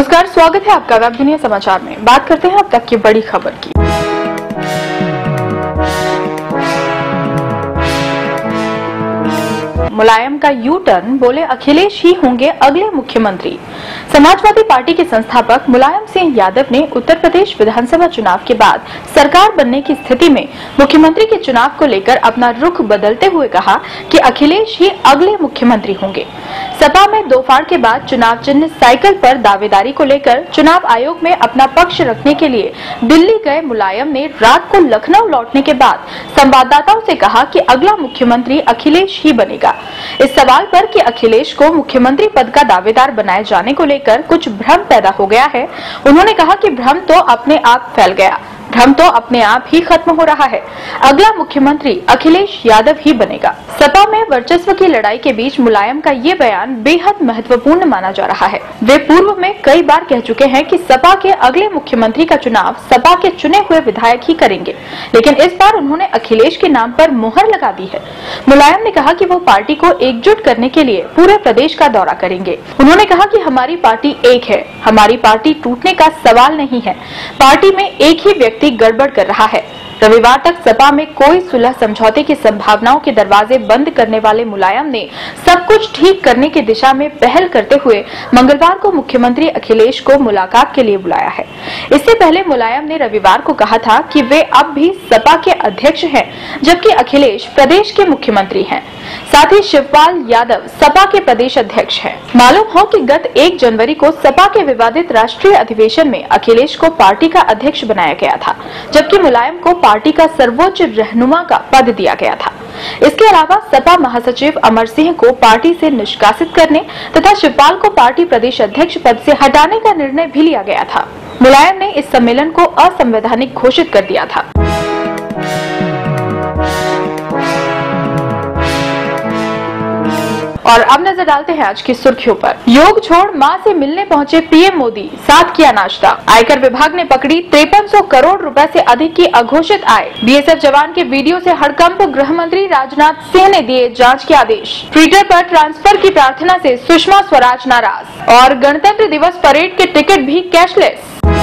नमस्कार, स्वागत है आपका वेब दुनिया समाचार में। बात करते हैं अब तक की बड़ी खबर की। मुलायम का यू टर्न बोले अखिलेश ही होंगे अगले मुख्यमंत्री। समाजवादी पार्टी के संस्थापक मुलायम सिंह यादव ने उत्तर प्रदेश विधानसभा चुनाव के बाद सरकार बनने की स्थिति में मुख्यमंत्री के चुनाव को लेकर अपना रुख बदलते हुए कहा कि अखिलेश ही अगले मुख्यमंत्री होंगे। सपा में दो फाड़ के बाद चुनाव चिन्ह साइकिल पर दावेदारी को लेकर चुनाव आयोग में अपना पक्ष रखने के लिए दिल्ली गए मुलायम ने रात को लखनऊ लौटने के बाद संवाददाताओं से कहा कि अगला मुख्यमंत्री अखिलेश ही बनेगा। इस सवाल पर कि अखिलेश को मुख्यमंत्री पद का दावेदार बनाए जाने को लेकर कुछ भ्रम पैदा हो गया है। उन्होंने कहा कि भ्रम तो अपने आप फैल गया। भ्रम तो अपने आप ही खत्म हो रहा है। अगला मुख्यमंत्री अखिलेश यादव ही बनेगा। सपा में वर्चस्व की लड़ाई के बीच मुलायम का ये बयान बेहद महत्वपूर्ण माना जा रहा है। वे पूर्व में कई बार कह चुके हैं कि सपा के अगले मुख्यमंत्री का चुनाव सपा के चुने हुए विधायक ही करेंगे। लेकिन इस बार उन्होंने अखिलेश के नाम पर मोहर लगा दी है। मुलायम ने कहा कि वो पार्टी को एकजुट करने के लिए पूरे प्रदेश का दौरा करेंगे। उन्होंने कहा कि हमारी पार्टी एक है। हमारी पार्टी टूटने का सवाल नहीं है। पार्टी में एक ही व्यक्ति व्यक्ति गड़बड़ कर रहा है। रविवार तक सपा में कोई सुलह समझौते की संभावनाओं के दरवाजे बंद करने वाले मुलायम ने सब कुछ ठीक करने की दिशा में पहल करते हुए मंगलवार को मुख्यमंत्री अखिलेश को मुलाकात के लिए बुलाया है। इससे पहले मुलायम ने रविवार को कहा था कि वे अब भी सपा के अध्यक्ष हैं, जबकि अखिलेश प्रदेश के मुख्यमंत्री हैं। साथ ही शिवपाल यादव सपा के प्रदेश अध्यक्ष हैं। मालूम हो कि गत एक जनवरी को सपा के विवादित राष्ट्रीय अधिवेशन में अखिलेश को पार्टी का अध्यक्ष बनाया गया था, जबकि मुलायम को पार्टी का सर्वोच्च रहनुमा का पद दिया गया था। इसके अलावा सपा महासचिव अमर सिंह को पार्टी से निष्कासित करने तथा शिवपाल को पार्टी प्रदेश अध्यक्ष पद से हटाने का निर्णय भी लिया गया था। मुलायम ने इस सम्मेलन को असंवैधानिक घोषित कर दिया था। और अब नज़र डालते हैं आज की सुर्खियों पर। योग छोड़ माँ से मिलने पहुँचे पीएम मोदी, साथ किया नाश्ता। आयकर विभाग ने पकड़ी तिरपन करोड़ रुपए से अधिक की अघोषित आय। बीएसएफ जवान के वीडियो से हड़कंप गृह मंत्री राजनाथ सिंह ने दिए जाँच के आदेश। ट्विटर पर ट्रांसफ़र की प्रार्थना से सुषमा स्वराज नाराज़। और गणतंत्र दिवस परेड के टिकट भी कैशलेस।